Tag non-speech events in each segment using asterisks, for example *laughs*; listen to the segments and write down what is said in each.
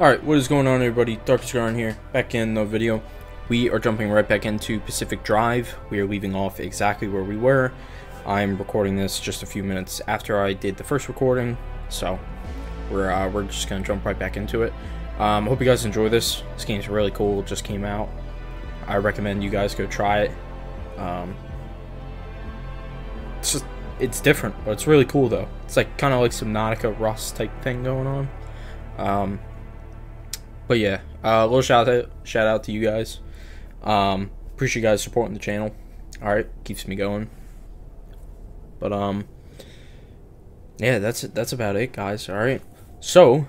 Alright, what is going on everybody? Darkest Guardian here, back in the video. We are jumping right back into Pacific Drive. We are leaving off exactly where we were. I'm recording this just a few minutes after I did the first recording, so we're uh, we're just gonna jump right back into it. Um, hope you guys enjoy this. This game's really cool. It just came out. I recommend you guys go try it. Um, it's just it's different, but it's really cool though. It's like kind of like some Subnautica Rust type thing going on. Um, but yeah, a uh, little shout out, shout out to you guys. Um, appreciate you guys supporting the channel. All right, keeps me going. But um, yeah, that's it, that's about it, guys. All right. So,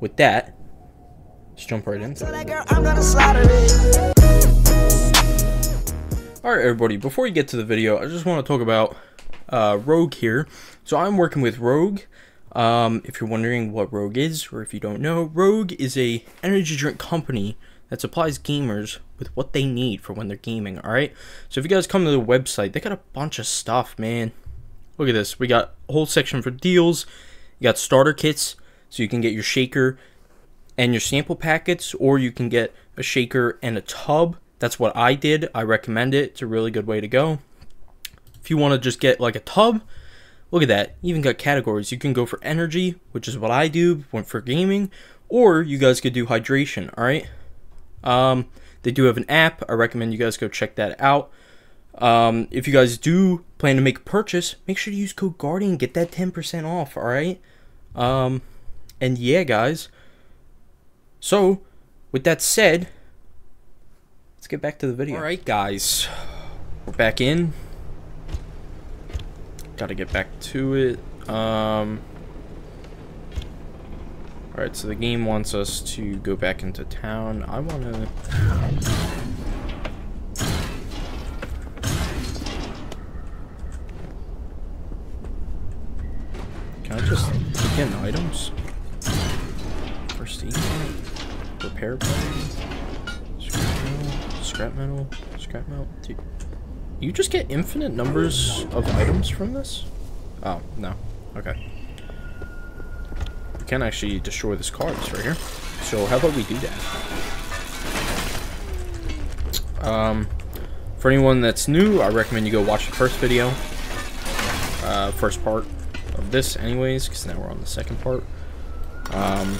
with that, let's jump right into it. All right, everybody. Before you get to the video, I just want to talk about uh, Rogue here. So I'm working with Rogue. Um, if you're wondering what Rogue is, or if you don't know, Rogue is a energy drink company that supplies gamers with what they need for when they're gaming, alright? So if you guys come to the website, they got a bunch of stuff, man. Look at this. We got a whole section for deals. You got starter kits, so you can get your shaker and your sample packets, or you can get a shaker and a tub. That's what I did. I recommend it. It's a really good way to go. If you want to just get like a tub, Look at that. even got categories. You can go for energy, which is what I do went for gaming, or you guys could do hydration, alright? Um, they do have an app. I recommend you guys go check that out. Um, if you guys do plan to make a purchase, make sure to use code Guardian. Get that 10% off, alright? Um, and yeah, guys. So, with that said, let's get back to the video. Alright, guys. We're back in. Gotta get back to it. Um, Alright, so the game wants us to go back into town. I wanna... Can I just get items? First aid Repair putty? Scrap metal? Scrap metal? Scrap metal? You just get infinite numbers of items from this? Oh, no. Okay. We can actually destroy this car that's right here. So how about we do that? Um, for anyone that's new, I recommend you go watch the first video. Uh, first part of this anyways, because now we're on the second part. Um,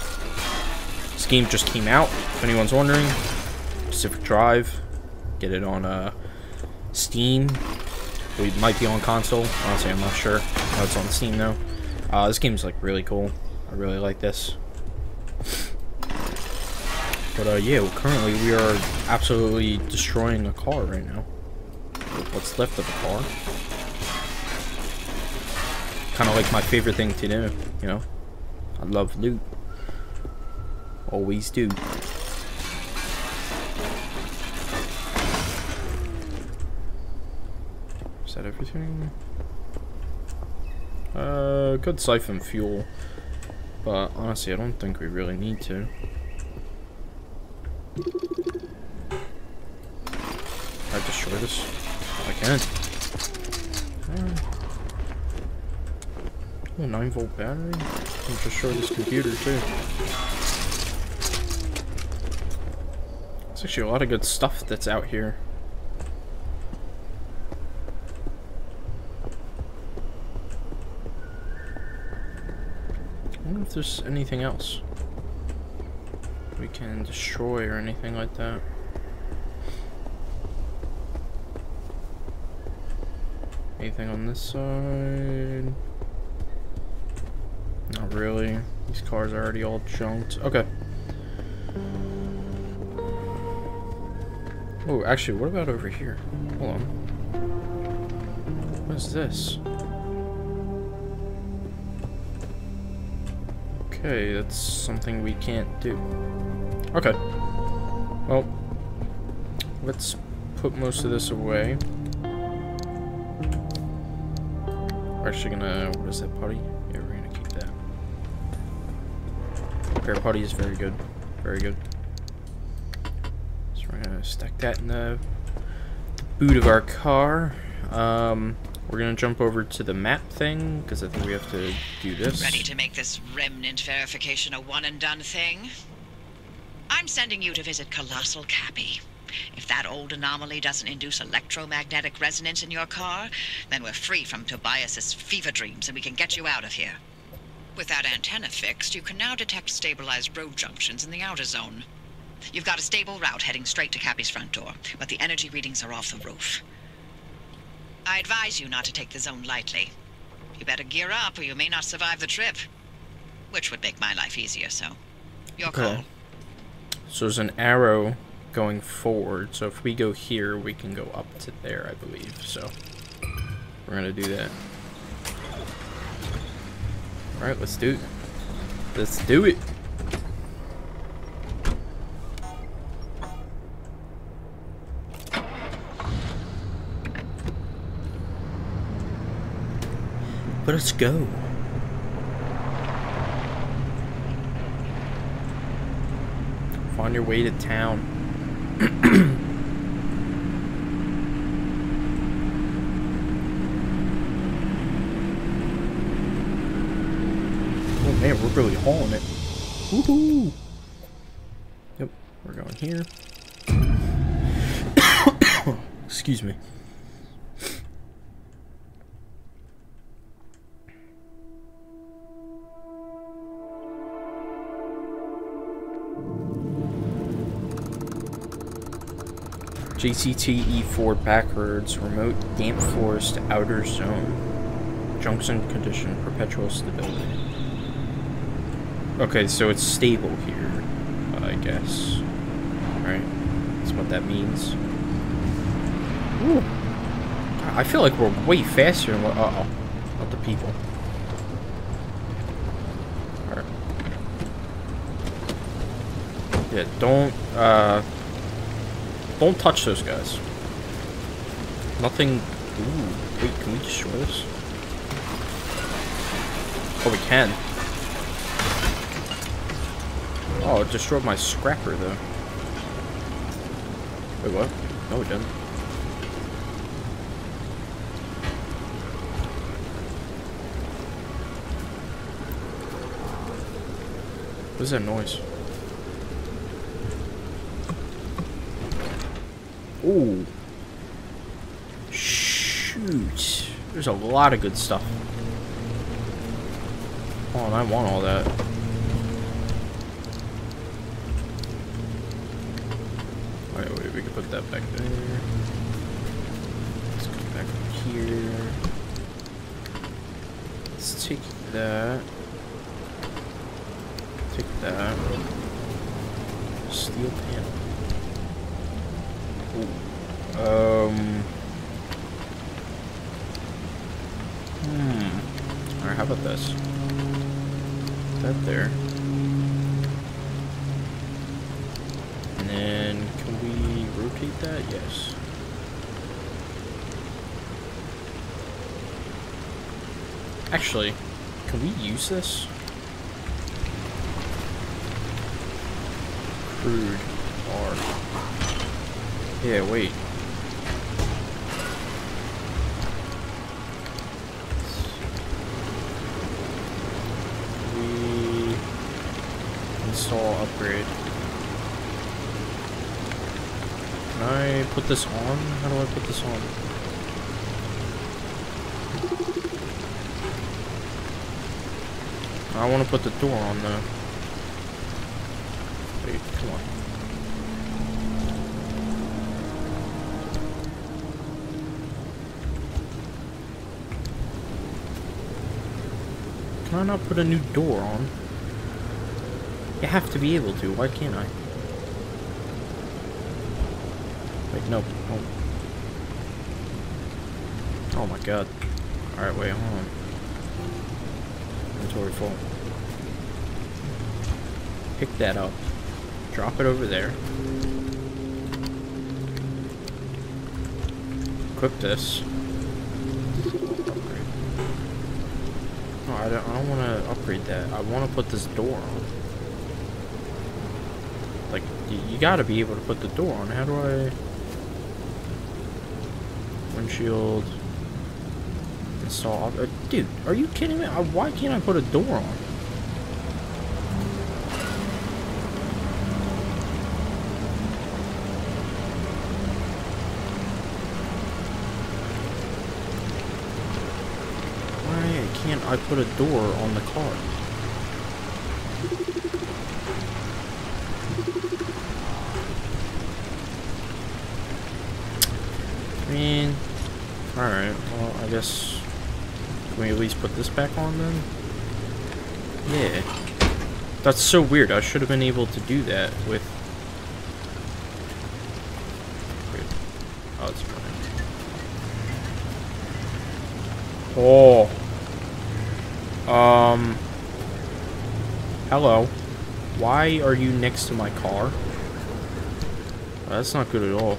this game just came out, if anyone's wondering. Pacific Drive. Get it on, uh, Steam. We might be on console. Honestly, I'm not sure. Oh, it's on Steam though. Uh, this game's like really cool. I really like this. But uh, yeah, well, currently we are absolutely destroying a car right now. What's left of the car. Kind of like my favorite thing to do, you know? I love loot. Always do. That everything? Uh, could siphon fuel, but honestly, I don't think we really need to. I destroy this? I can. Oh, 9 volt battery? I can destroy this computer too. There's actually a lot of good stuff that's out here. If there's anything else we can destroy or anything like that. Anything on this side? Not really. These cars are already all junked. Okay. Oh, actually, what about over here? Hold on. What is this? Okay, that's something we can't do. Okay. Well, let's put most of this away. We're actually gonna, what is that, putty? Yeah, we're gonna keep that. Repair putty is very good. Very good. So we're gonna stack that in the boot of our car. Um, we're gonna jump over to the map thing, because I think we have to do this. Ready to make this remnant verification a one and done thing? I'm sending you to visit Colossal Cappy. If that old anomaly doesn't induce electromagnetic resonance in your car, then we're free from Tobias's fever dreams and we can get you out of here. With that antenna fixed, you can now detect stabilized road junctions in the outer zone. You've got a stable route heading straight to Cappy's front door, but the energy readings are off the roof. I advise you not to take the zone lightly. You better gear up or you may not survive the trip. Which would make my life easier, so. Your Okay. call. So there's an arrow going forward. So if we go here, we can go up to there, I believe. So we're gonna do that. All right, let's do it. Let's do it. Let us go. Find your way to town. oh man, we're really hauling it. Woohoo! Yep, we're going here. *coughs* Excuse me. JCTE 4 backwards, remote damp forest outer zone. Junction condition, perpetual stability. Okay, so it's stable here, I guess. Alright, that's what that means. Ooh. I feel like we're way faster than what. Uh oh. Not the people. Alright. Yeah, don't, uh. Don't touch those guys. Nothing. Ooh, wait, can we destroy this? Oh, we can. Oh, it destroyed my scrapper, though. Wait, what? No, it didn't. What is that noise? Ooh. Shoot. There's a lot of good stuff. Oh, and I want all that. Alright, wait, we can put that back there. Let's go back here. Let's take that. Take that. Steel panel. Ooh. Um. Hmm. Alright, how about this? That there. And then, can we rotate that? Yes. Actually, can we use this? Crude. Or. Yeah, wait. We install upgrade. Can I put this on? How do I put this on? I want to put the door on though. Wait, come on. Can I not put a new door on? You have to be able to. Why can't I? Wait, no. Oh, oh my god. Alright, wait, hold on. Inventory full. Pick that up. Drop it over there. Equip this. No, I don't, I don't want to upgrade that. I want to put this door on. Like, you, you gotta be able to put the door on. How do I... Windshield... Install... Uh, dude, are you kidding me? Uh, why can't I put a door on? I put a door on the car. I mean, alright, well, I guess, can we at least put this back on then? Yeah. That's so weird, I should have been able to do that with... Oh, it's fine. Oh. Um. Hello. Why are you next to my car? Uh, that's not good at all.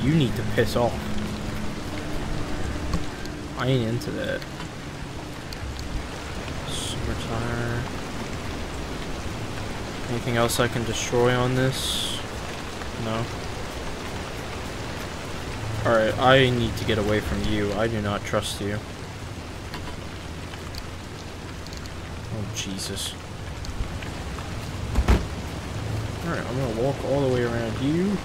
You need to piss off. I ain't into that. Summer tire. Anything else I can destroy on this? No. Alright, I need to get away from you. I do not trust you. Oh, Jesus. Alright, I'm gonna walk all the way around you.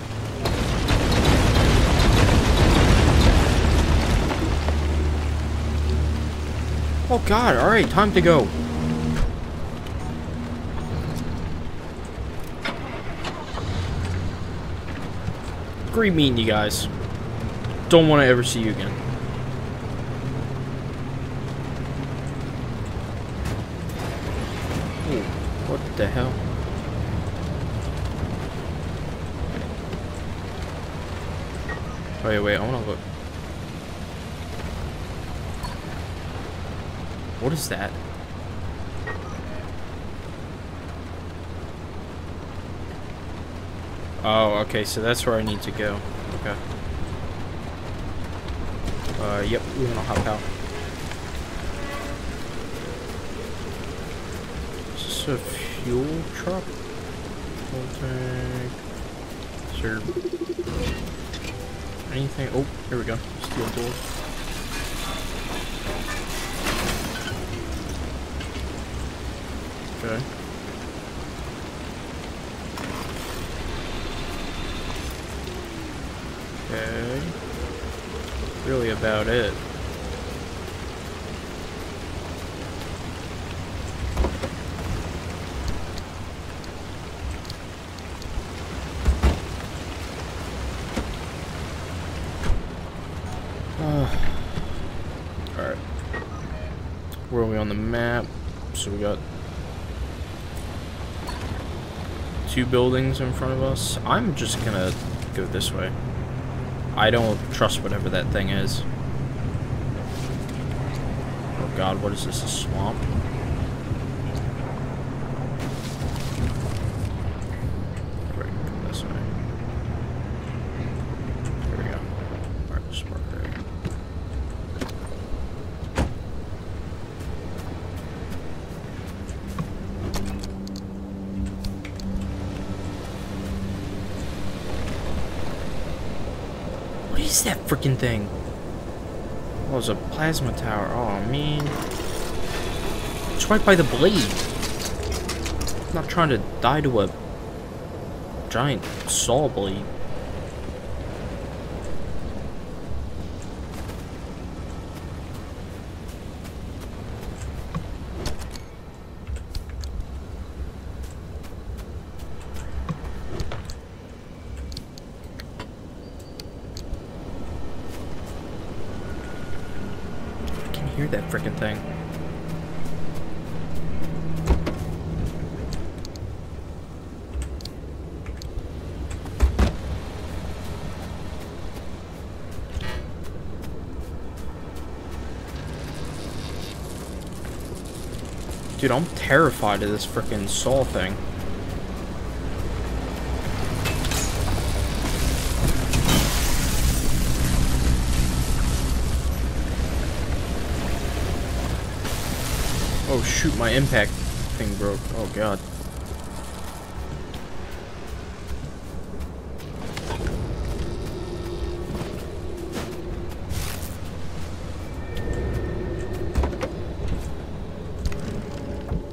Oh god, alright, time to go. Great mean, you guys. Don't want to ever see you again. Ooh, what the hell? Wait, wait, I want to look. What is that? Oh, okay, so that's where I need to go. Okay. Uh, yep, we're gonna hop out. This a fuel truck? Fuel tank. There anything? Oh, here we go. Steel doors. Okay. Okay. Really about it. Two buildings in front of us. I'm just gonna go this way. I don't trust whatever that thing is. Oh god, what is this, a swamp? Right, come this way. There we go. Alright, just mark there. What freaking thing? Oh, it's a plasma tower. Oh, man. It's right by the blade. I'm not trying to die to a giant saw blade. Freaking thing. Dude, I'm terrified of this freaking saw thing. Oh shoot, my impact thing broke. Oh god.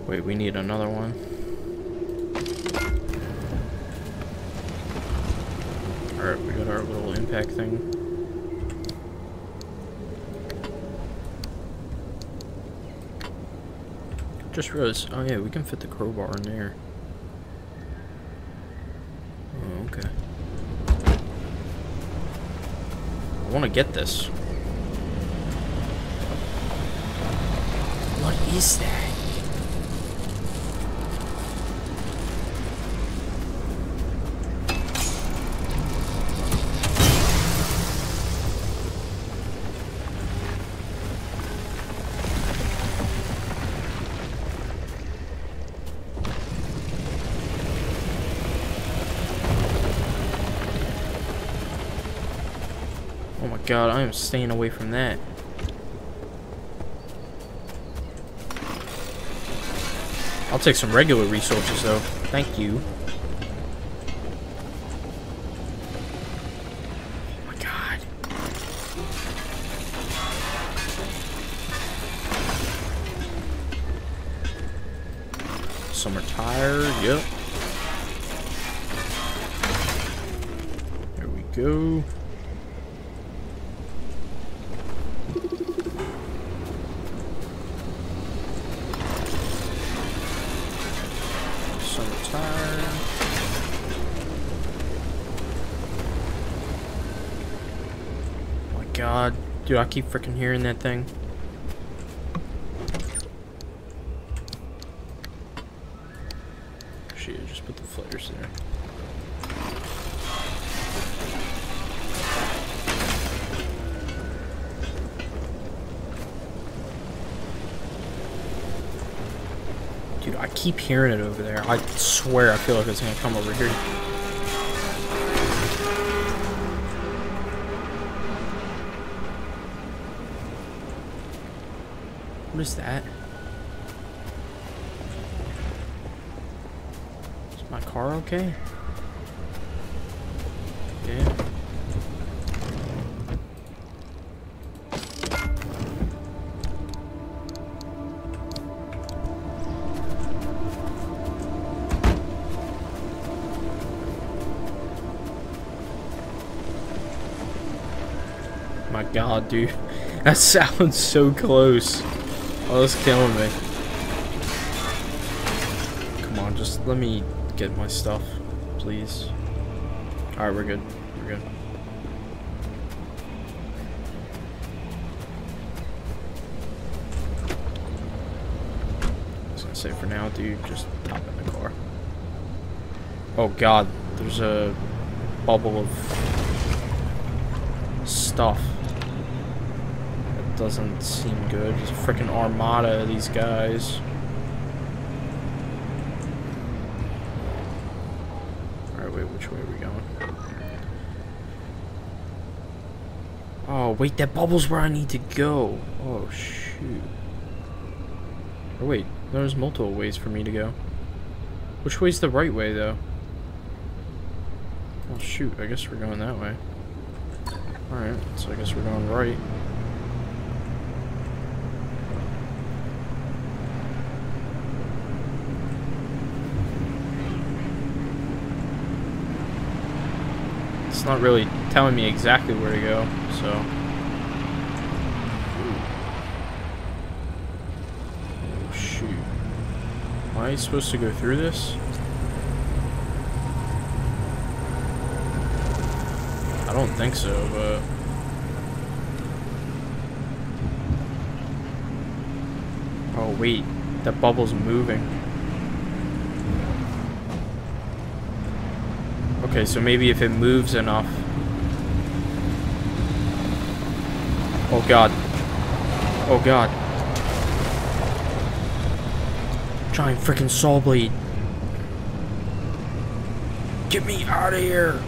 Wait, we need another one. Alright, we got our little impact thing. Just realized, oh yeah, we can fit the crowbar in there. Oh, okay. I want to get this. What is that? God, I am staying away from that. I'll take some regular resources though. Thank you. Oh my god. Summer tire, yep. There we go. Summer tire. Oh my god. Dude, I keep freaking hearing that thing. Shit, just put the flares there. Dude, I keep hearing it over there. I swear I feel like it's gonna come over here. What is that? Is my car okay? Yeah. My god, dude. *laughs* That sounds so close. Oh, that's killing me. Come on, just let me get my stuff, please. Alright, we're good. We're good. I was gonna say for now, dude, just hop in the car. Oh god, there's a bubble of stuff. Doesn't seem good. A freaking armada of these guys. Alright, wait, which way are we going? Oh, wait, that bubble's where I need to go. Oh, shoot. Oh, wait, there's multiple ways for me to go. Which way's the right way, though? Oh, shoot, I guess we're going that way. Alright, so I guess we're going right. Not really telling me exactly where to go, so. Oh, shoot. Am I supposed to go through this? I don't think so, but... Oh, wait. That bubble's moving. Okay, so maybe if it moves enough... Oh, God. Oh, God. Giant freaking saw blade. Get me out of here!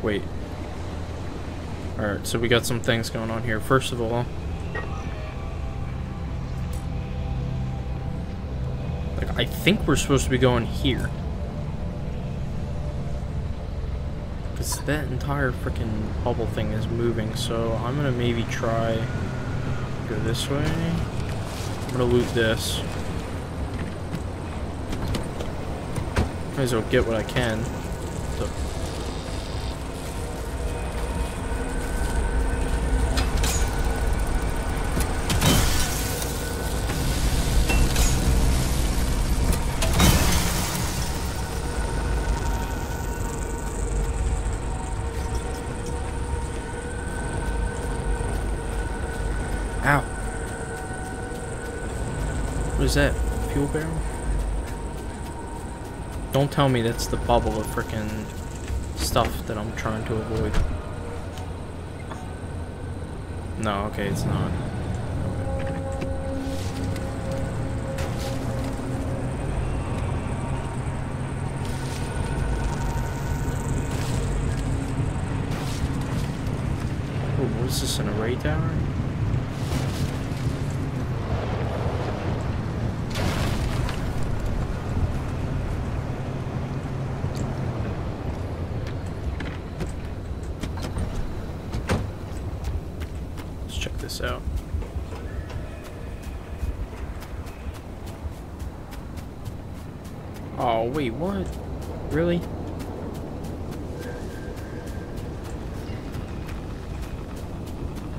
Wait. Alright, so we got some things going on here. First of all, like I think we're supposed to be going here. Because that entire freaking bubble thing is moving, so I'm gonna maybe try Go this way. I'm gonna loot this. Might as well get what I can. So. Ow. Is that? Fuel barrel? Don't tell me that's the bubble of frickin' stuff that I'm trying to avoid. No, okay, it's not. Oh, what is this, an array tower? Let's check this out. Oh, wait, what? Really?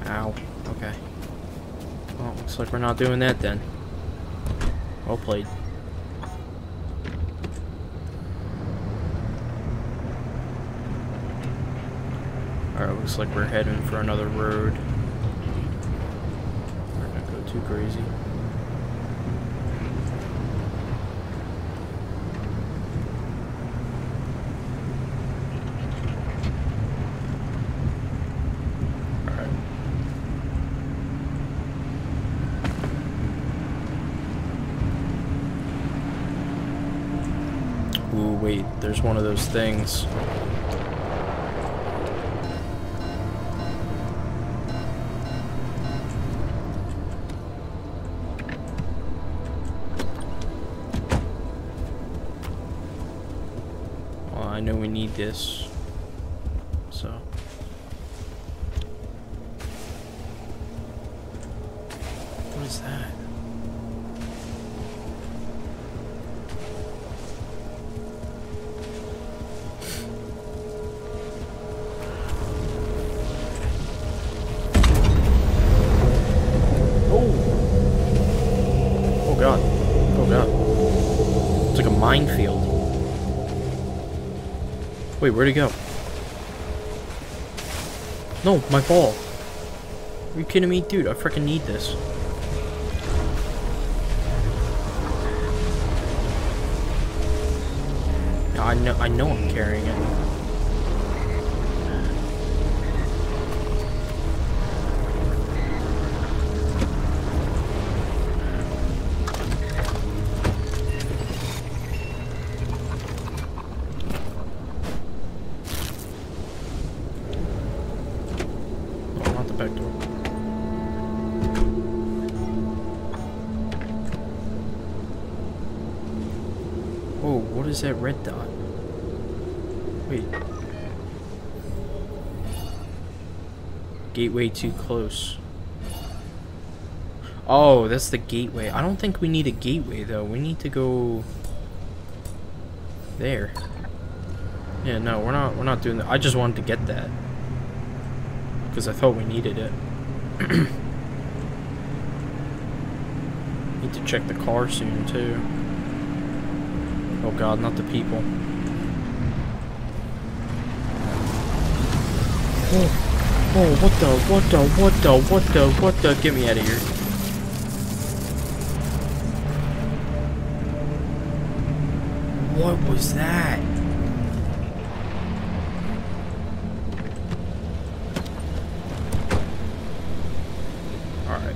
Ow. Okay. Well, looks like not doing that then. Well played. Alright, looks like we're heading for another road. We're not go too crazy. Alright. Ooh, there's one of those things. Well, I know we need this. Wait, where'd he go? No, my ball. Are you kidding me? Dude, I freaking need this. I know I know I'm carrying it. Gateway too close. Oh, that's the gateway. I don't think we need a gateway though. We need to go there. Yeah, no, we're not we're not doing that. I just wanted to get that. Because I thought we needed it. *clears throat* Need to check the car soon too. Oh god, not the people. Oh, oh, what the, what the, what the, what the, what the, get me out of here. What was that? Alright.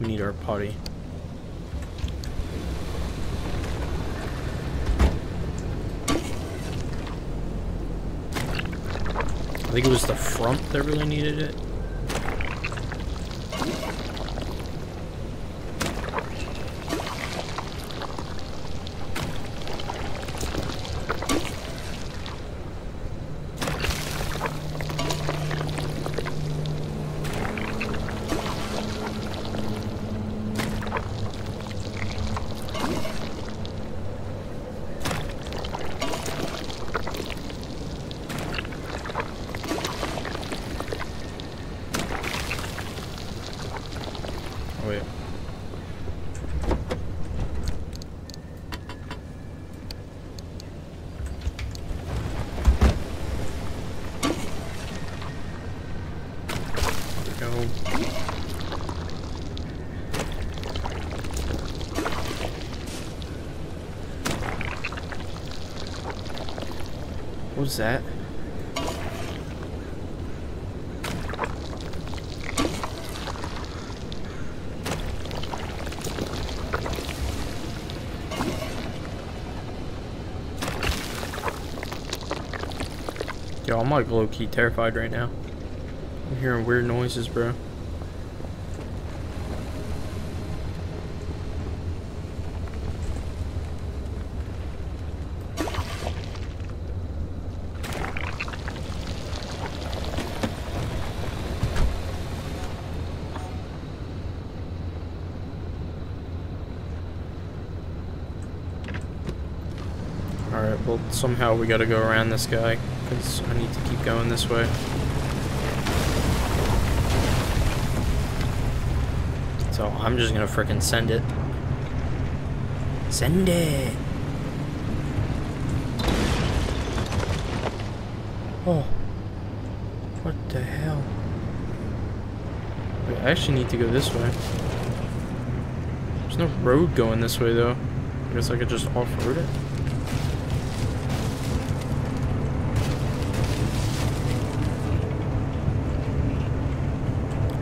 We need our putty. I think it was the front that really needed it. Was that? Yo, I'm like low-key terrified right now. I'm hearing weird noises, bro. Alright, well, somehow we gotta go around this guy, because I need to keep going this way. So I'm just gonna frickin' send it. Send it! Oh. What the hell? Wait, I actually need to go this way. There's no road going this way, though. I guess I could just off-road it.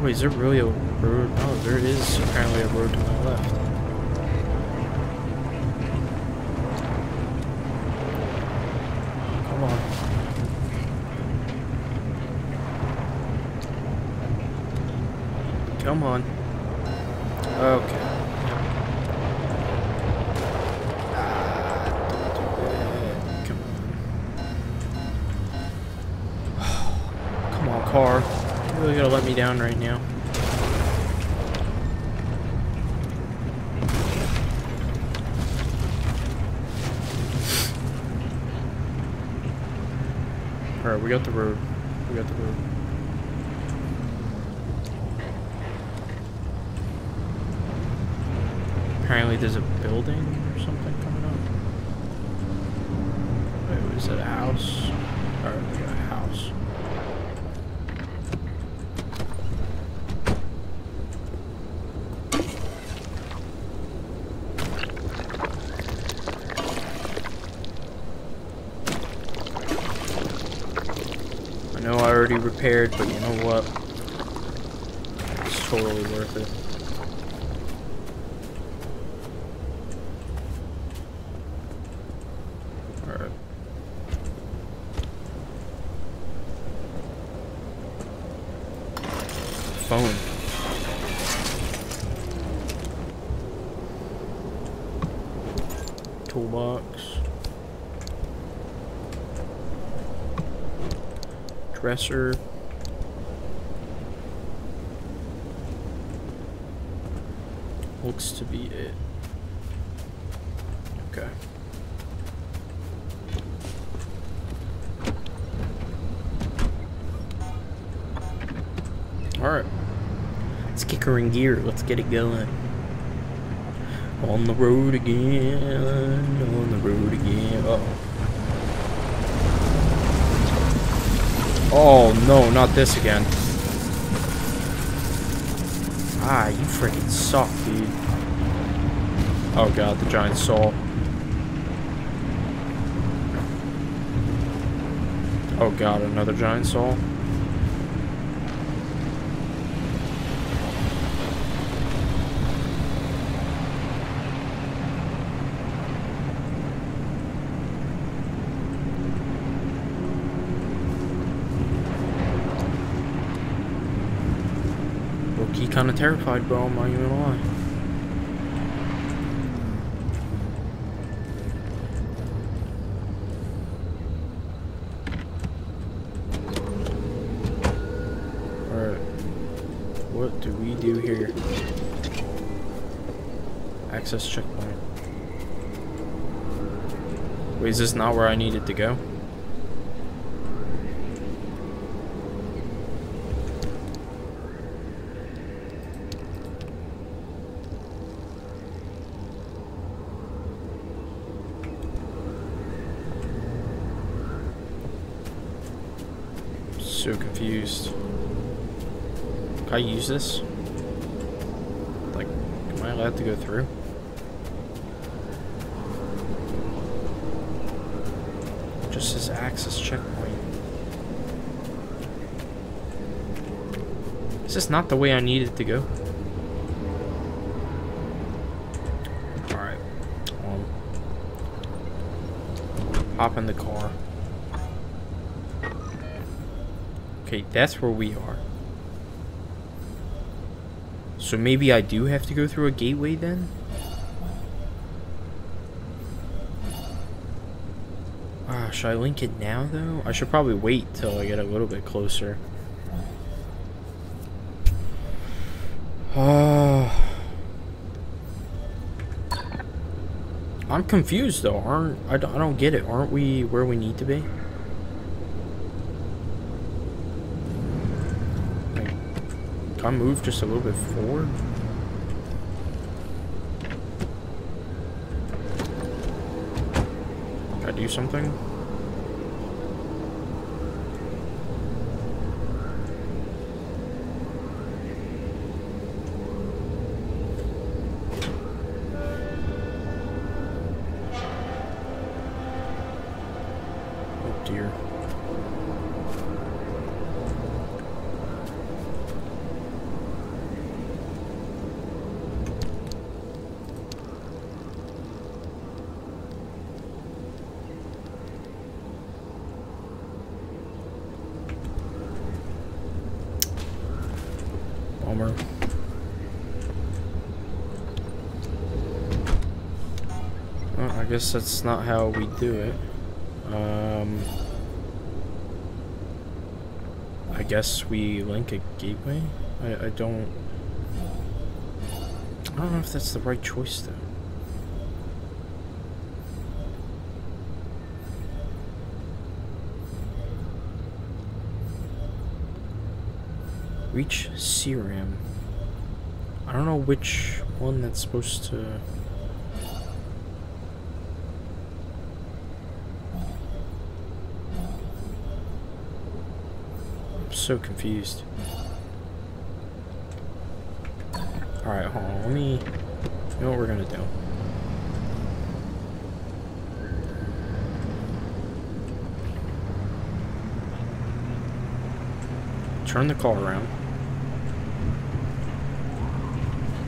Wait, is there really a road? Oh, there is apparently a road to my left. Come on. Come on. Okay. Ah, Come on. *sighs* Come on, car. Really gonna let me down right now. Alright, we got the road. We got the road. Apparently there's a building or something coming up. Wait, was it a house? Alright, we got a house. I know I already repaired, but you know It's totally worth it. Alright. Phone. Toolbox. Dresser. Her gear. Let's get it going. On the road again. On the road again. Uh oh. Oh no, not this again. Ah, you freaking suck, dude. Oh god, the giant saw. Oh god, another giant saw. Low-key kinda terrified, bro, I'm not even gonna lie. Alright. What do we do here? Access checkpoint. Wait, is this not where I needed to go? So confused. Can I use this? Like, am I allowed to go through? Just says access checkpoint. Is this not the way I needed to go? Alright. Um, hop in the car. Okay, that's where we are. So maybe I do have to go through a gateway then? Ah, should I link it now though? I should probably wait till I get a little bit closer. Uh, I'm confused though. Aren't I I don't get it. Aren't we where we need to be? Can I move just a little bit forward? Can I do something? Oh dear. Bummer. Well, I guess that's not how we do it. Um, I guess we link a gateway. I, I don't. I don't know if that's the right choice though. Reach Seram. I don't know which one that's supposed to. So confused. Alright, hold on. Let me. You know what we're gonna do? Turn the car around.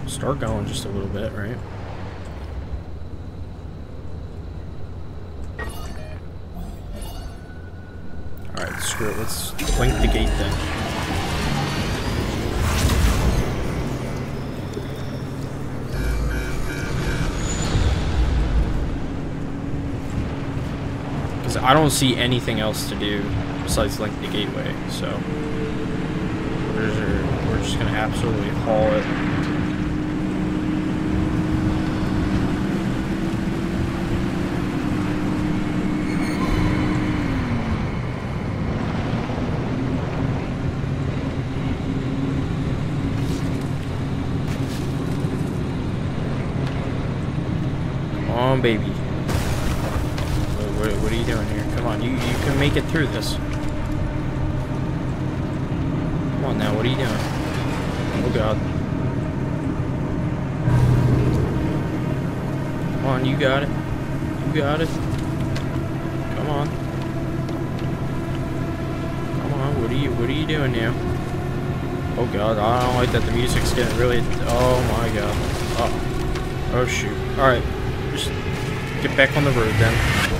Start going just a little bit, right? Screw it. Let's link the gate then. Because I don't see anything else to do besides link the gateway, so we're just gonna absolutely haul it. Come on, baby. What, what, what are you doing here? Come on, you, it through this. Come on now, what are you doing? Oh god. Come on, you got it. You got it. Come on. Come on, what are you what are you doing now? Oh god, I don't like that the music's getting really oh my god. Oh. Oh shoot. Alright. Just get back on the road then.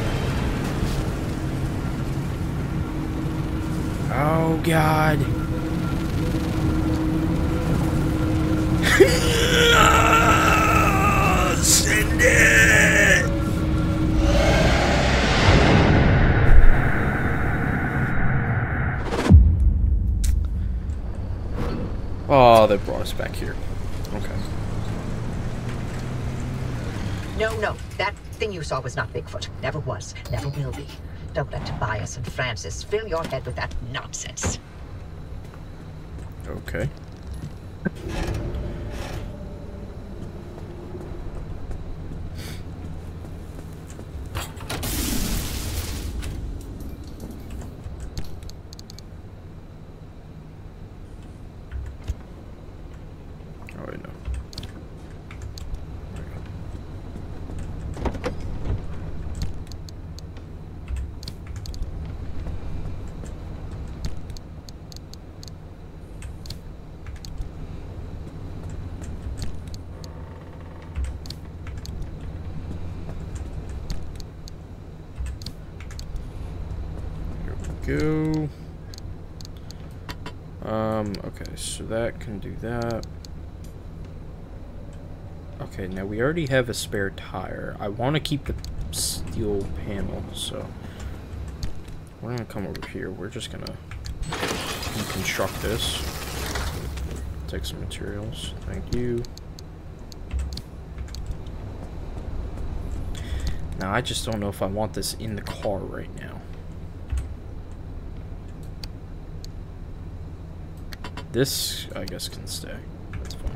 Oh god. *laughs* Send it! Oh, they brought us back here. Okay. No, no, that thing you saw was not Bigfoot. Never was. Never will be. Don't let Tobias and Francis fill your head with that nonsense. Okay. go. Um, okay, so do that. Okay, now we already have a spare tire. I want to keep the steel panel, so we're gonna come over here. We're just gonna construct this. Take some materials. Thank you. Now, I just don't know if I want this in the car right now. This, I guess, can stay. That's fine.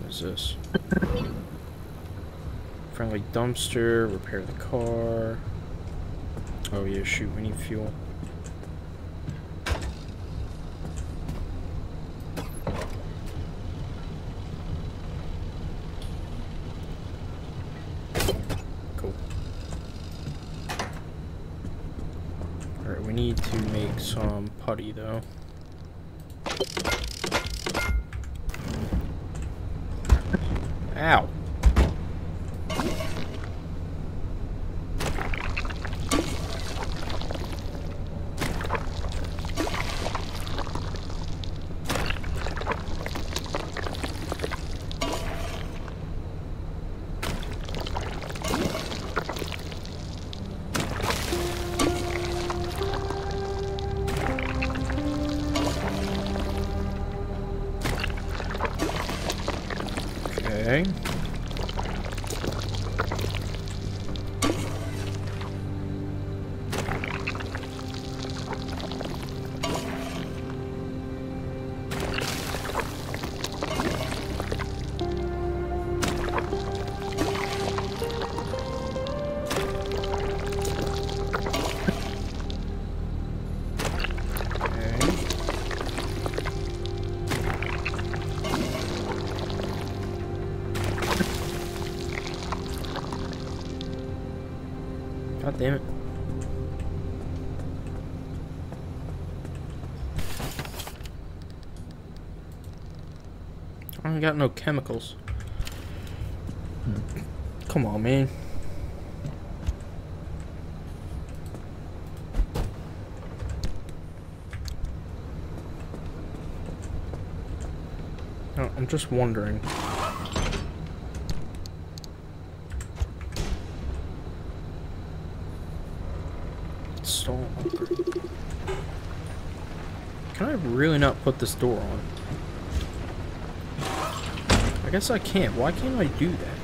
What is this? Friendly dumpster, repair the car. Oh yeah, shoot, we need fuel. Got no chemicals. Come on, man. I'm just wondering. Stall. Can I really not put this door on? I guess I can't. Why can't I do that?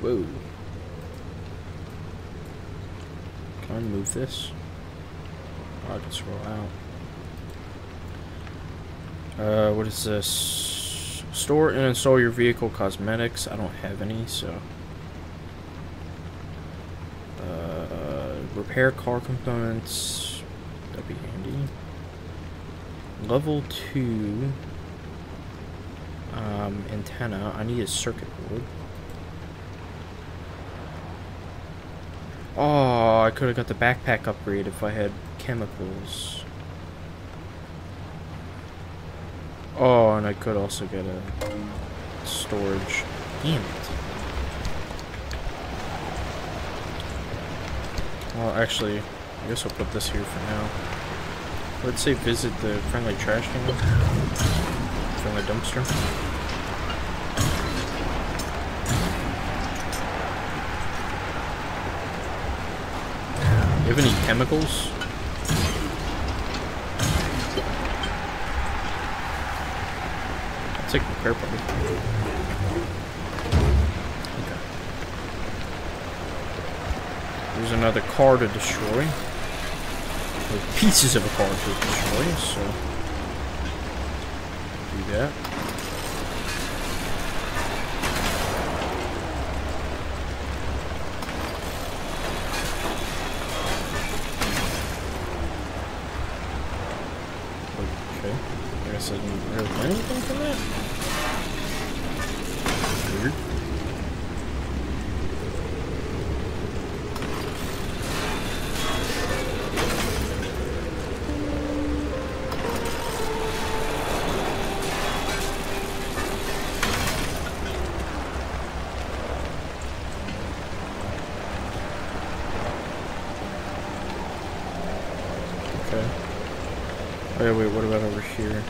Whoa. Can I move this? I can scroll out. Uh, what is this? Store and install your vehicle cosmetics. I don't have any, so. Uh, repair car components. That'd be handy. Level 2. Um, antenna. I need a circuit board. Oh, I could have got the backpack upgrade if I had chemicals. Oh, and I could also get a storage. Damn it. Well, actually, I guess I'll put this here for now. Let's say visit the friendly trash can. Friendly dumpster. You have any chemicals? I'll take repair putty. Okay. There's another car to destroy. Pieces of a car to destroy, so do that. Oh yeah, wait, what about over here?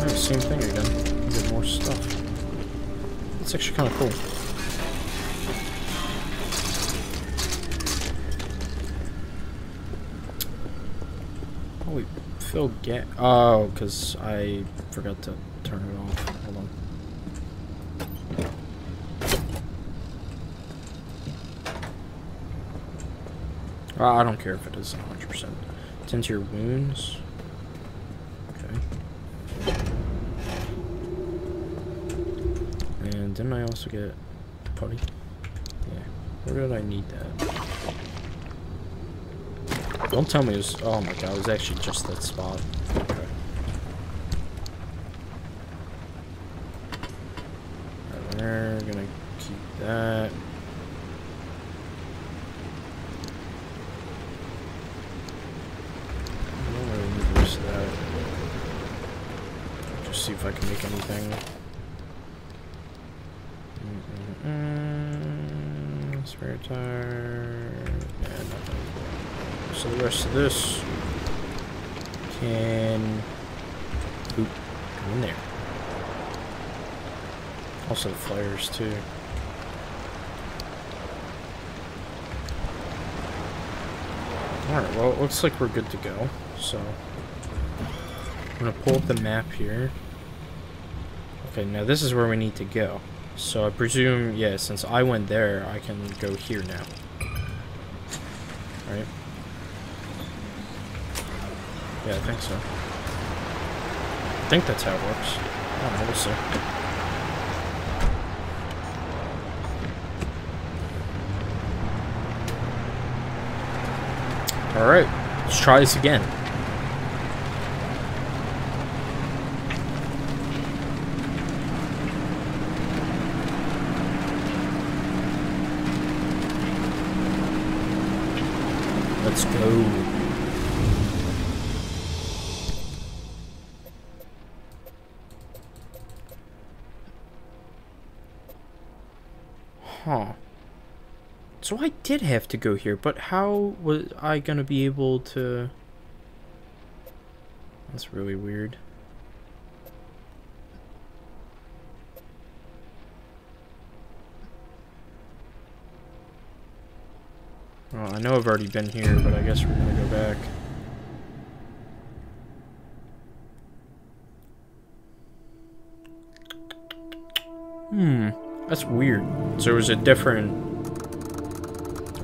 Oh, same thing again. Get more stuff. It's actually kind of cool. Holy, Phil, get. Oh, because I forgot to turn it off. Hold on. I don't care if it is 100%. Tend to your wounds. Okay. And didn't I also get putty? Yeah. Where did I need that? Don't tell me it was... Oh my god, it was actually just that spot. Okay. Right, we're gonna keep that. I don't really need the rest of that. Just see if I can make anything. Mm-mm-mm. Spare tire. Yeah, nothing. So the rest of this can oop, go in there. Also the flares too. Alright, well it looks like we're good to go. So I'm gonna pull up the map here. Okay, now this is where we need to go. So I presume, yeah, since I went there, I can go here now. Right? Yeah, I think so. I think that's how it works. I don't know, we'll see. Alright, let's try this again. Let's go. So I did have to go here, but how was I gonna be able to... That's really weird. Well, I know I've already been here, but I guess we're gonna go back. Hmm, that's weird. So it was a different...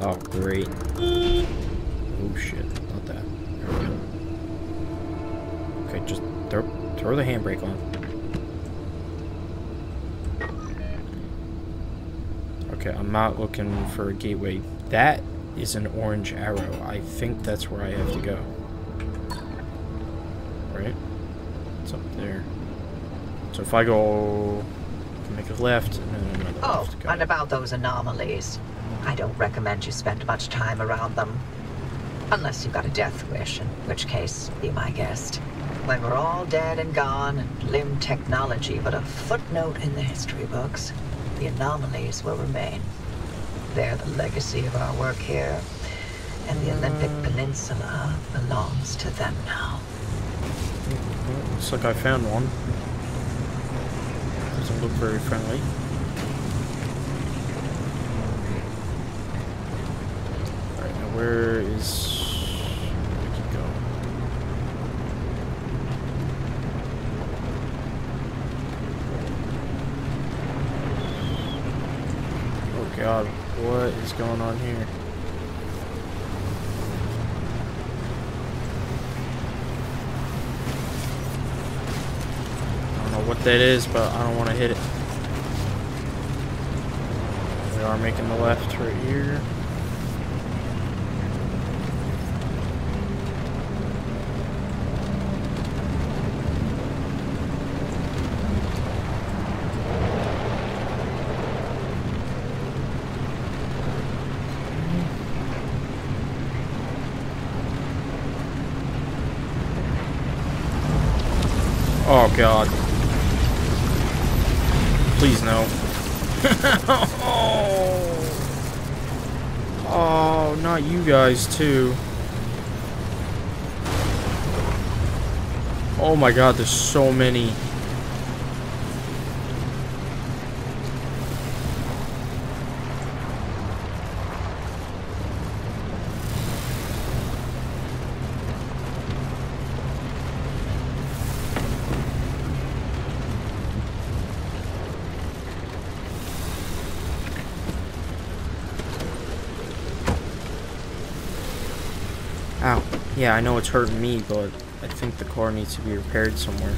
Oh, great. Oh shit, not that. There we go. Okay, just throw, throw the handbrake on. Okay, I'm not looking for a gateway. That is an orange arrow. I think that's where I have to go. Right? It's up there. So if I go... Make a left and then another Oh, left. Got and about those anomalies. I don't recommend you spend much time around them. Unless you've got a death wish, in which case, be my guest. When we're all dead and gone, and LIM technology but a footnote in the history books, the anomalies will remain. They're the legacy of our work here, and the Olympic Peninsula belongs to them now. Looks like I found one. Doesn't look very friendly. Alright, now where is... Keep going? Oh god, what is going on here? I don't know what that is, but I don't want to hit it. We are making the left right here. Oh god. Please no. *laughs* oh. oh, not you guys too. Oh my god, there's so many. Yeah, I know it's hurting me, but I think the car needs to be repaired somewhere.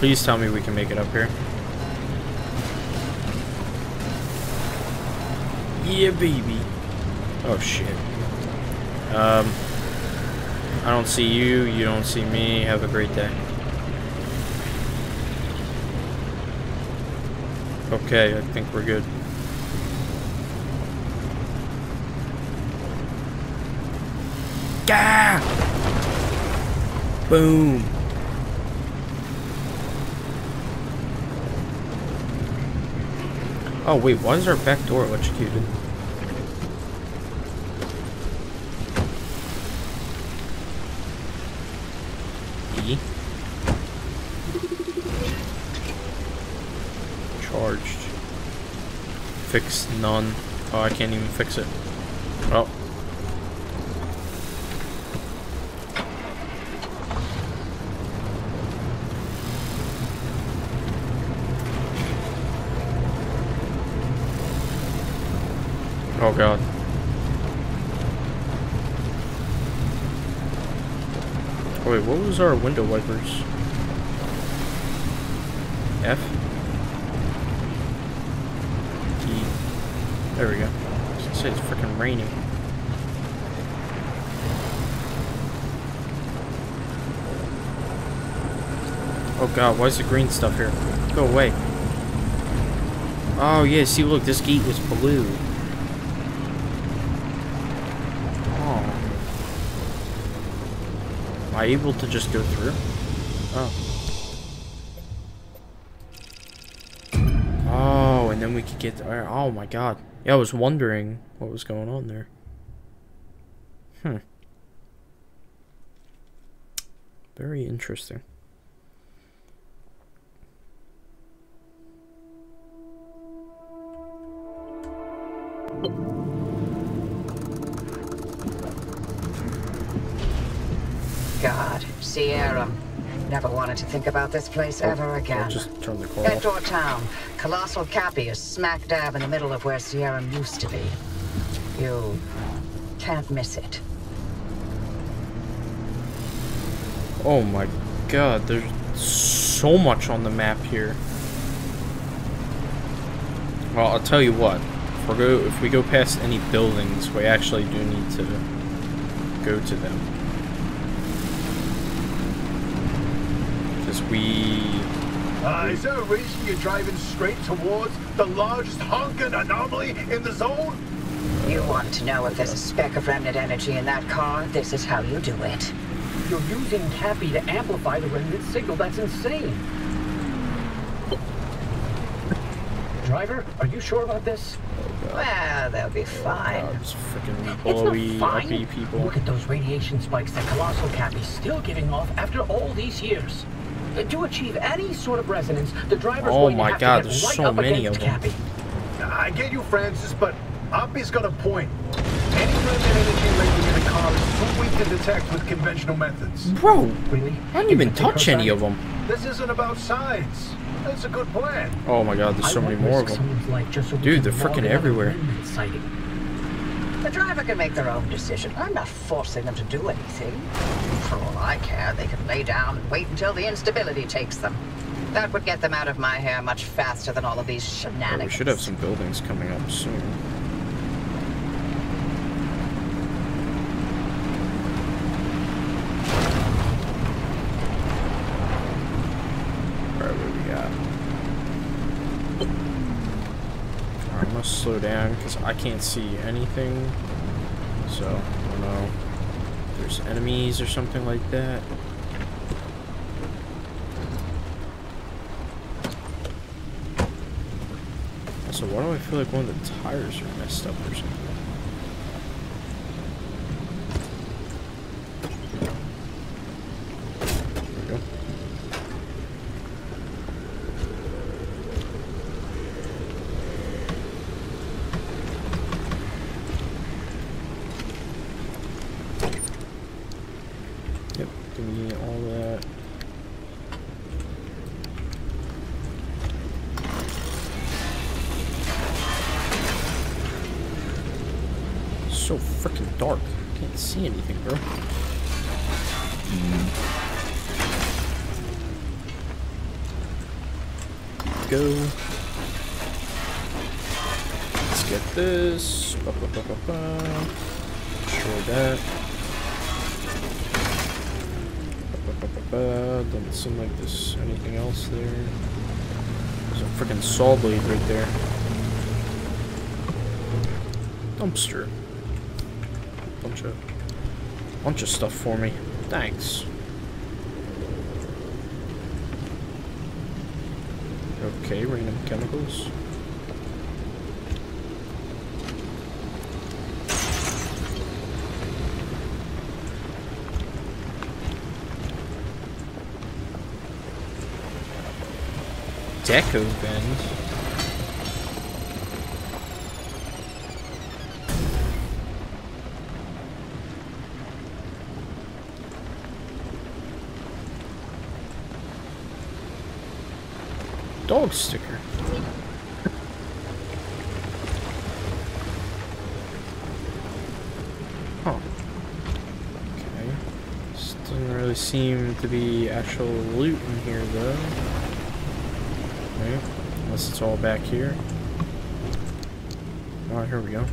Please tell me we can make it up here. Yeah, baby. Oh, shit. Um, I don't see you. You don't see me. Have a great day. Okay, I think we're good. Gah! Boom. Oh wait, why is our back door electrocuted? E. Charged. Fix none. Oh, I can't even fix it. Oh god. Oh, wait, what was our window wipers? F? E. There we go. I say it's freaking raining. Oh god, why is the green stuff here? Go away. Oh yeah, see look, this gate was blue. Oh. Am I able to just go through? Oh. Oh, and then we could get there. Oh my god. Yeah, I was wondering what was going on there. Hmm. Very interesting. God, Sierra. Never wanted to think about this place oh, ever I'll again. just turn the off. Outdoor town. Colossal Cappy is smack dab in the middle of where Sierra used to be. You can't miss it. Oh my god, there's so much on the map here. Well, I'll tell you what. If we go if we go past any buildings, we actually do need to go to them. Because we Uh, is there a reason you're driving straight towards the largest honking anomaly in the zone? You want to know if there's a speck of remnant energy in that car? This is how you do it. You're using Cappy to amplify the remnant signal. That's insane. Driver, are you sure about this? Well, they'll be fine. just freaking It's not fine. people. Look at those radiation spikes that Colossal Cappy's still giving off after all these years. To achieve any sort of resonance, the driver's Oh going my to have God, to get there's right so up many against of them. Cappy. I get you, Francis, but Oppy's got a point. Any remnant energy rating in a car is too weak to detect with conventional methods. Bro, Really? I didn't even touch any of them. This isn't about science. That's a good plan. Oh my god, there's so many more of them. Dude, they're freaking everywhere. The driver can make their own decision. I'm not forcing them to do anything. For all I care, they can lay down and wait until the instability takes them. That would get them out of my hair much faster than all of these shenanigans. we should have some buildings coming up soon. go down because I can't see anything. So, I don't know. There's enemies or something like that. Also, why do I feel like one of the tires are messed up or something? Ba. Destroy that. Ba. Doesn't seem like there's anything else there. There's a freaking saw blade right there. Dumpster. Bunch of bunch of stuff for me. Thanks. Okay, random chemicals. Deco bend. Dog sticker. Huh. Okay. This doesn't really seem to be actual loot in here though. It's all back here. Oh, here we go.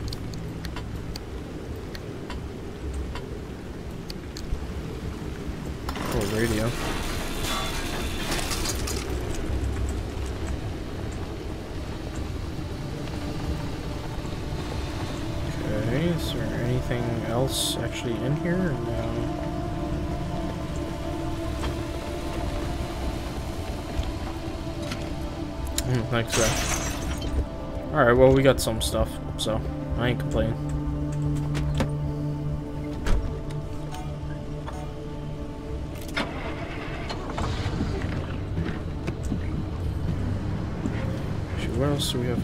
Oh, radio. Okay, is there anything else actually in here? No. So. Alright, well, we got some stuff, so I ain't complaining. What else do we have?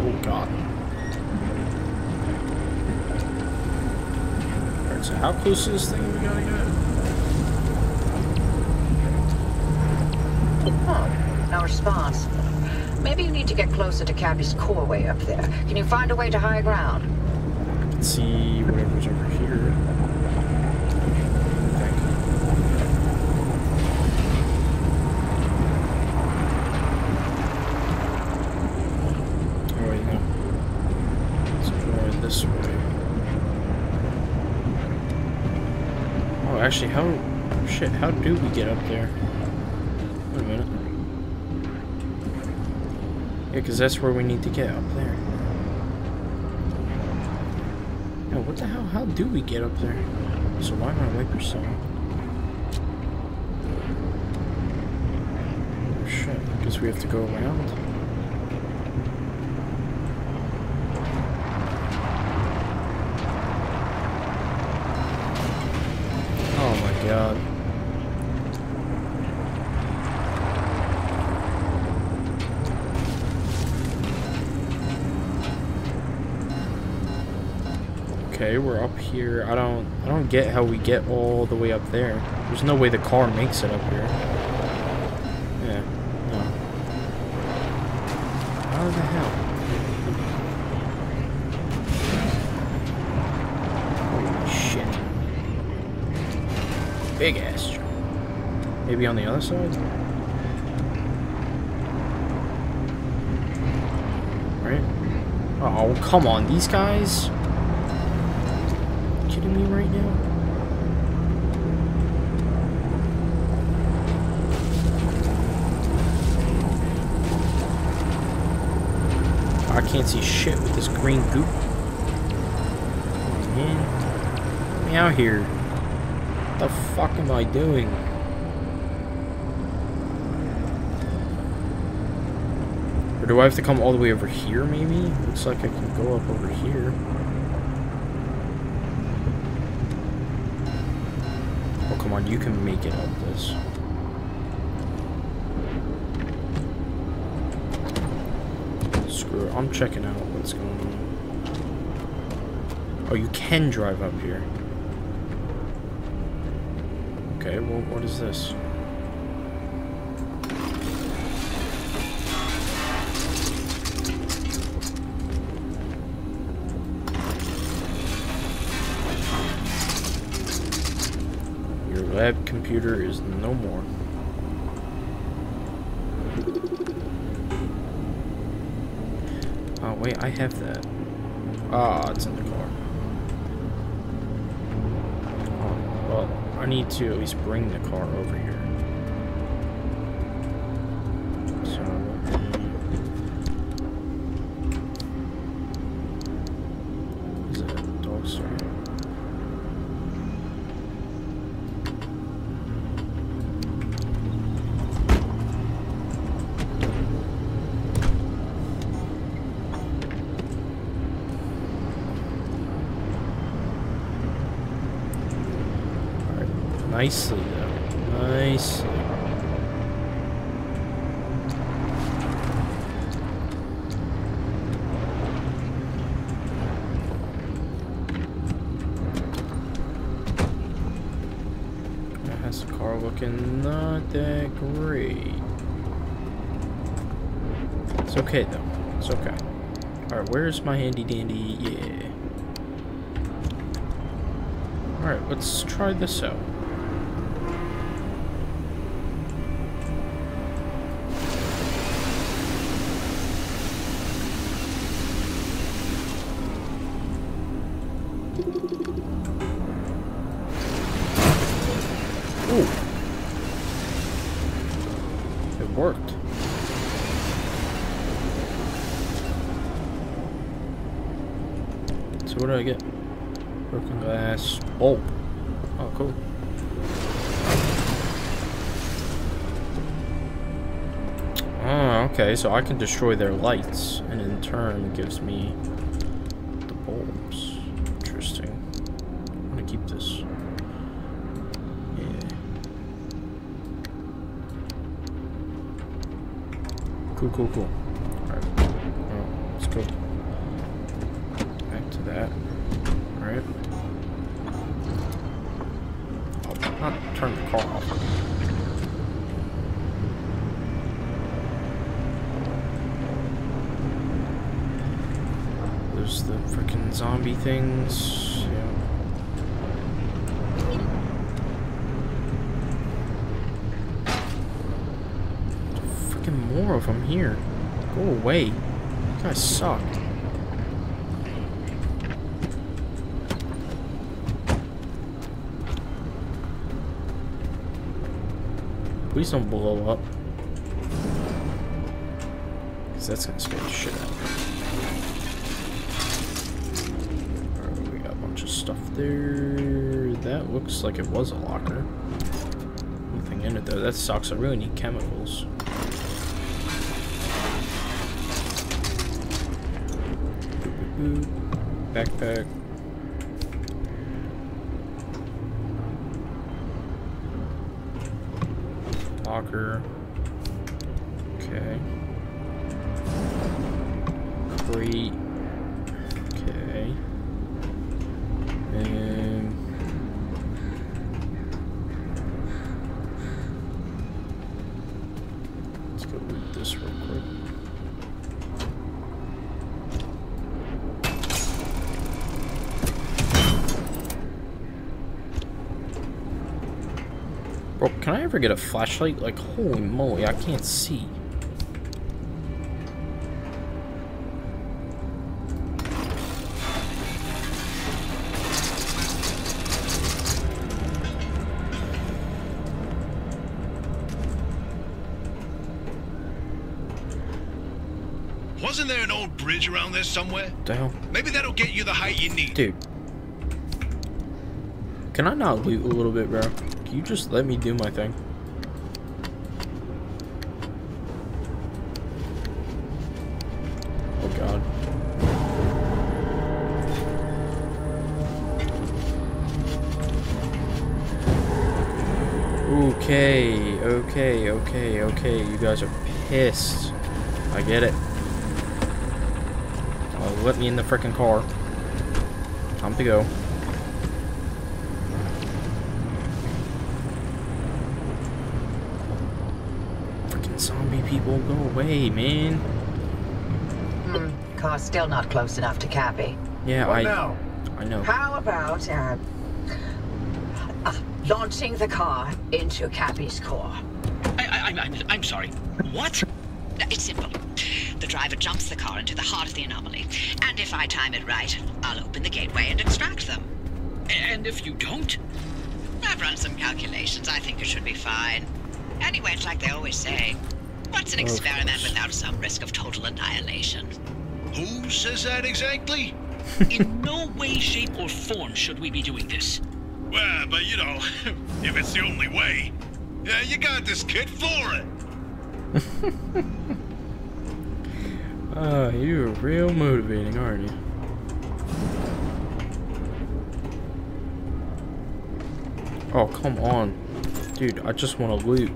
Oh god. Alright, so how close to this thing we gotta get? Huh. No response. Maybe you need to get closer to Cappy's core way up there. Can you find a way to high ground? Let's see whatever's over here. I think. Oh wait, no. Let's try this way. Oh, actually, how... Shit, how do we get up there? Wait a minute. Yeah, because that's where we need to get up there. No, what the hell? How do we get up there? So why am I wipers so? Oh shit, guess we have to go around. Don't I don't get how we get all the way up there. There's no way the car makes it up here. Yeah, no. How the hell? Holy shit. Big ass truck. Maybe on the other side? Right? Oh, come on, these guys? kidding me right now? can't see shit with this green goop. Get me out here. What the fuck am I doing? Or do I have to come all the way over here, maybe? Looks like I can go up over here. Oh, come on, you can make it up this. Screw it, I'm checking out what's going on. Oh, you can drive up here. Okay, well, what is this? Your lab computer is no more. Oh, wait, I have that. Ah, it's in the car. Oh, well, I need to at least bring the car over here. So, um, is that dog store? Alright, nicely though. Nicely. That has the car looking not that great. It's okay though. It's okay. Alright, where's my handy dandy? Yeah. Alright, let's try this out. Okay, so I can destroy their lights, and in turn gives me the bulbs. Interesting. I'm gonna keep this. Yeah. Cool, cool, cool. Alright. Well, let's go back to that. Alright. Oh, not turn the car off. There's the freaking zombie things. Yeah. Freaking more of them here. Go away. You guys suck. Please don't blow up. Because that's going to scare the shit out of me. There. That looks like it was a locker. Nothing in it though. That sucks. I really need chemicals. Backpack. Locker. Ever get a flashlight? Like, holy moly, I can't see. Wasn't there an old bridge around there somewhere? Hell? Maybe that'll get you the height you need. Dude. Can I not loot a little bit, bro? Can you just let me do my thing? Okay, okay, okay, okay. You guys are pissed. I get it. Oh, let me in the freaking car. Time to go. Freaking zombie people, go away, man. Hmm, car's still not close enough to Cappy. Yeah, What I now? I know. How about, uh, launching the car into Cappy's core? I, I, I'm, I'm, I'm sorry. What? It's simple. The driver jumps the car into the heart of the anomaly, and if I time it right, I'll open the gateway and extract them. And if you don't? I've run some calculations. I think it should be fine. Anyway, it's like they always say. What's an experiment without some risk of total annihilation? Who says that exactly? In no way, shape, or form should we be doing this. Well, but you know, *laughs* if it's the only way, yeah, you got this kid for it. Ah, *laughs* you're real motivating, aren't you? Oh, come on. Dude, I just want to loot.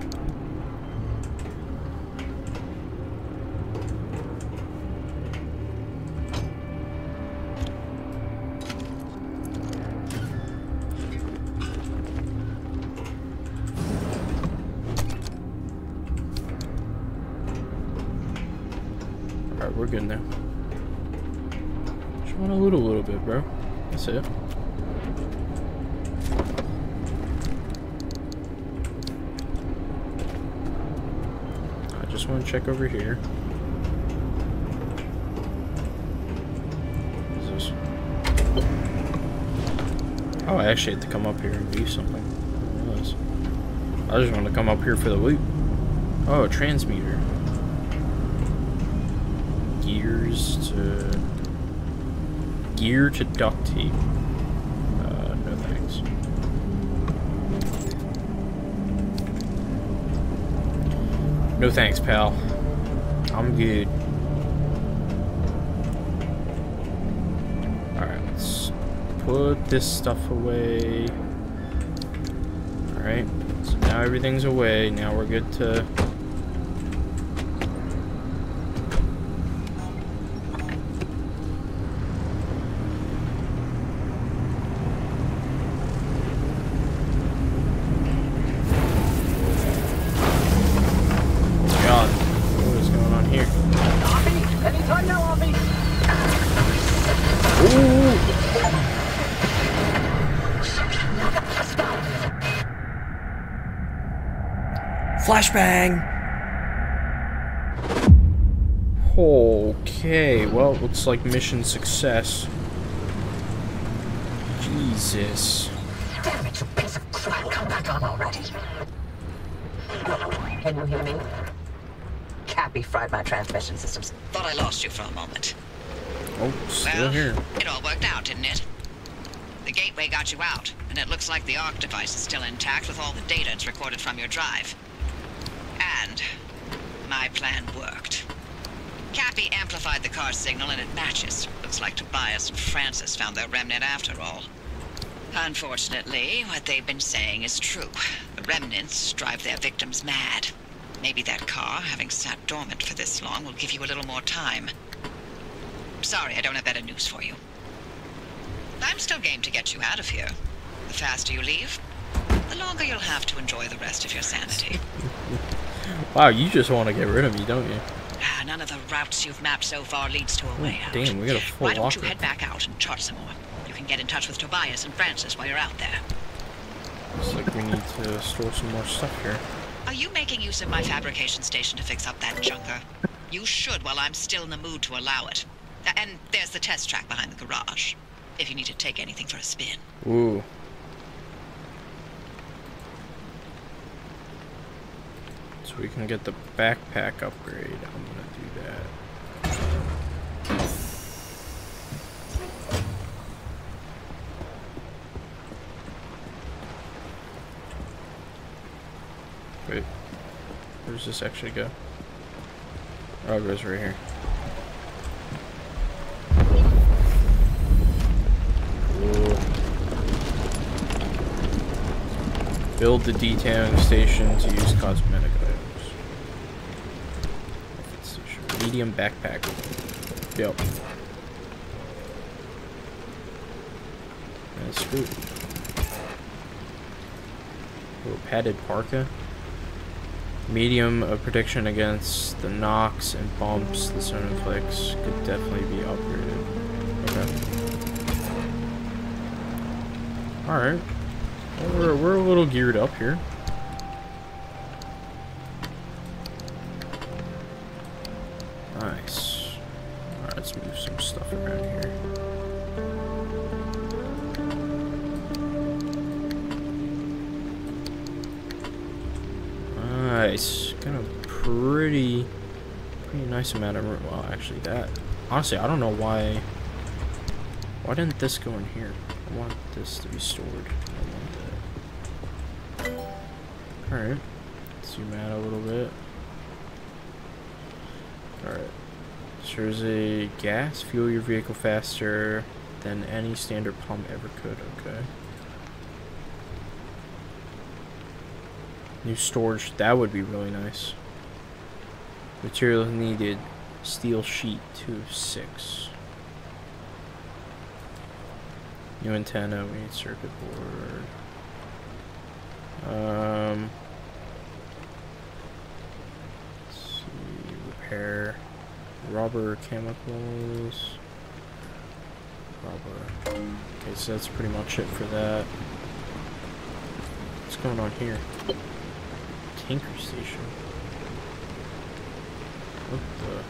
Come up here and do something. I just want to come up here for the loot. Oh, transmuter gears to gear to duct tape. Uh, no thanks. No thanks, pal. I'm good. Put this stuff away. Alright, so now everything's away. Now we're good to looks like mission success. Jesus. Damn it, you piece of crap. Come back on already. Can you hear me? Cappy fried my transmission systems. Thought I lost you for a moment. Oh, still well, here. it all worked out, didn't it? The gateway got you out, and it looks like the ARC device is still intact with all the data it's recorded from your drive. And my plan worked. Cappy amplified the car's signal and it matches. Looks like Tobias and Francis found their remnant after all. Unfortunately, what they've been saying is true. The remnants drive their victims mad. Maybe that car, having sat dormant for this long, will give you a little more time. Sorry, I don't have better news for you. I'm still game to get you out of here. The faster you leave, the longer you'll have to enjoy the rest of your sanity. *laughs* Wow, you just want to get rid of me, don't you? Ah, None of the routes you've mapped so far leads to a way out. damn, we got a full Why don't you head back out and chart some more? You can get in touch with Tobias and Francis while you're out there. Looks like we need to store some more stuff here. Are you making use of my fabrication station to fix up that junker? You should while I'm still in the mood to allow it. And there's the test track behind the garage. If you need to take anything for a spin. Ooh. So we can get the backpack upgrade. I'm gonna do that. Wait, where does this actually go? Oh, it goes right here. Build the detailing station to use cosmetic. Medium backpack. Yep. That's. Little padded parka. Medium of protection against the knocks and bumps the sun inflicts could definitely be upgraded. Okay. Alright. Well, we're, we're a little geared up here. Honestly, I don't know why. Why didn't this go in here? I want this to be stored. I want that. Alright. Zoom out a little bit. Alright. Here's a gas. Fuel your vehicle faster than any standard pump ever could. Okay. New storage, that would be really nice. Materials needed, steel sheet 2 6. New antenna, we need circuit board. Um, let's see, repair, rubber chemicals, rubber. Okay, so that's pretty much it for that. What's going on here? tanker station. What the?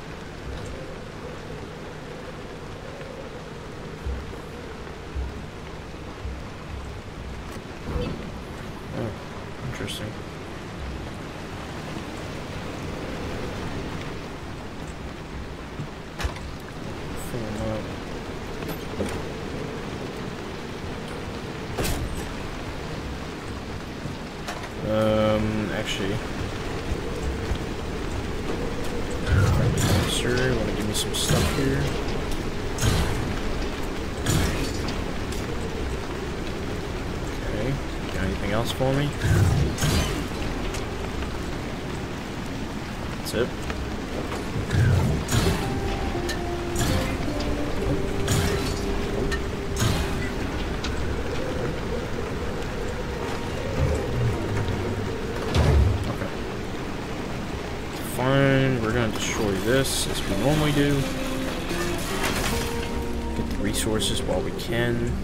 Oh, interesting. Um, actually. Sir, wanna give me some stuff here? Okay, got anything else for me? That's it. fine. We're gonna destroy this as we normally do. Get the resources while we can.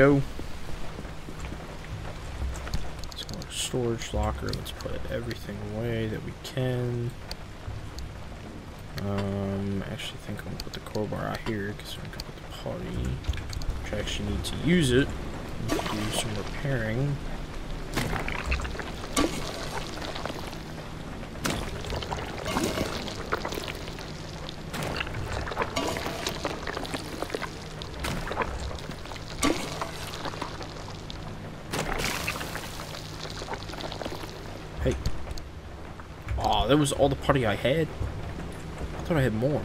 Go. Storage locker, let's put everything away that we can. Um, I actually think I'm gonna put the crowbar out here because I'm gonna put the putty. Which I actually need to use it. Do some repairing. That was all the putty I had. I thought I had more.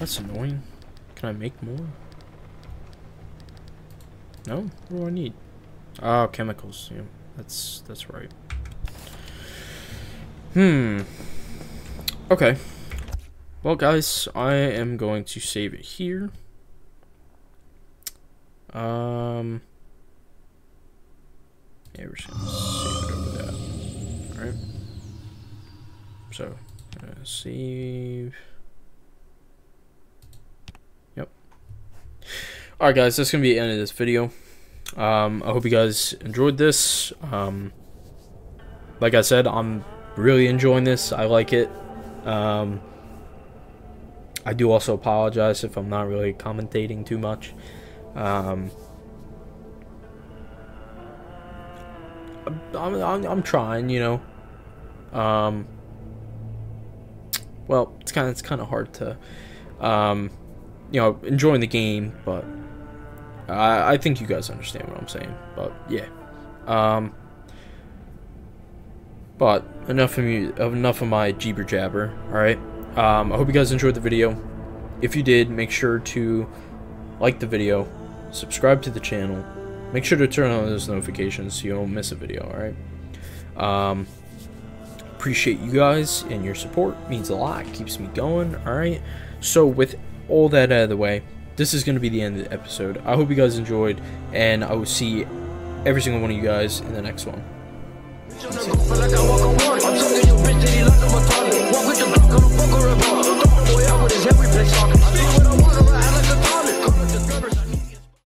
That's annoying. Can I make more? No? What do I need? Oh, chemicals. Yeah, that's that's right. Hmm. Okay. Well, guys, I am going to save it here. Um, yeah, we're just gonna save it over that. All right. So, uh, save. Yep. All right, guys, that's gonna be the end of this video. Um, I hope you guys enjoyed this. Um, like I said, I'm really enjoying this. I like it. Um, I do also apologize if I'm not really commentating too much. Um, I'm, I'm, I'm trying, you know. Um, well, it's kind of it's kind of hard to, um, you know, enjoying the game, but I I think you guys understand what I'm saying. But yeah, um, but enough of me, enough of my jibber jabber. All right. Um, I hope you guys enjoyed the video. If you did, make sure to like the video, subscribe to the channel, make sure to turn on those notifications so you don't miss a video, alright? Um, appreciate you guys and your support means a lot, keeps me going, alright? So with all that out of the way, this is going to be the end of the episode. I hope you guys enjoyed, and I will see every single one of you guys in the next one.